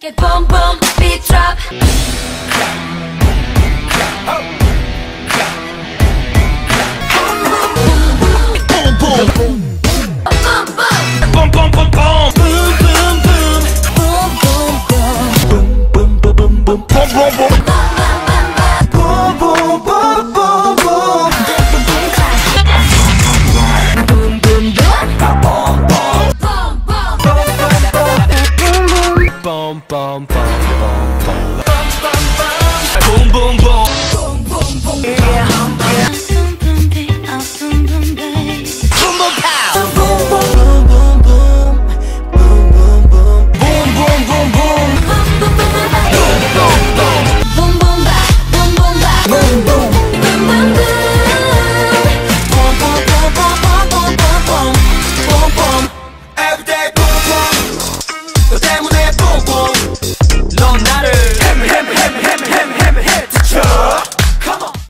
Get boom boom, beat drop. Boom, boom, Boom boom, boom, boom, boom, boom, boom, boom, boom, boom boom boom. boom, boom, boom, boom, boom, boom, boom, bum bum bum bum bum Boom boom boom Boom boom boom Yeah, yeah. Every day, boom, boom.